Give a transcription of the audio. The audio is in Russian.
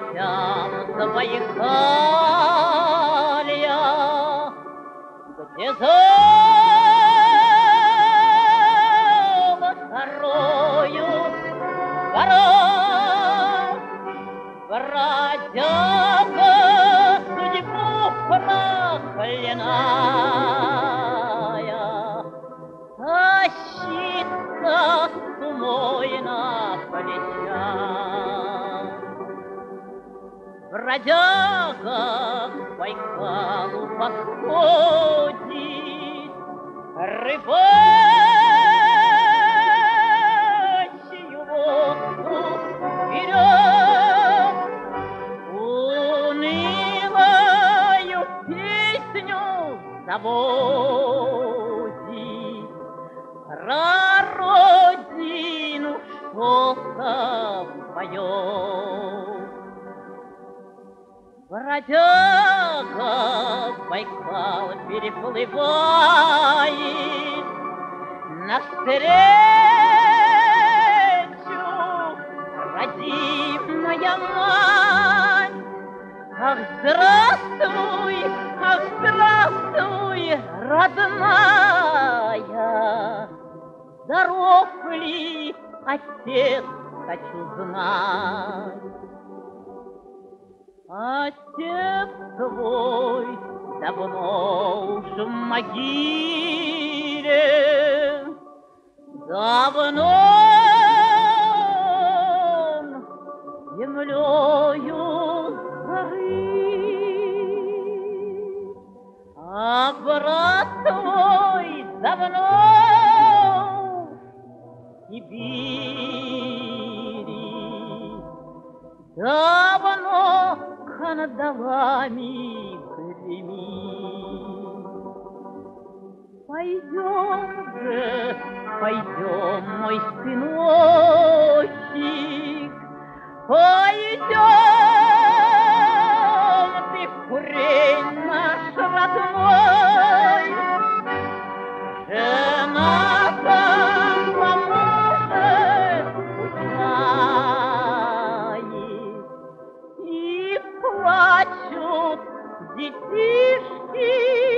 ночам Забайкалья, где золото-рою гора, Бродяга к Байкалу подходит, рыбачью воду берет, унылую песню заводит. Про родину что-то поет. Бродяга Байкал переплывает навстречу родимая мать. Ах, здравствуй, ах, здравствуй, родная, Здоров ли отец, хочу знать. Отец твой давно уж в могиле, Давно он землею зарыт, А брат твой давно в Сибири, Давно кандалами гремит. Пойдем же, пойдем, мой сыночек, it is he.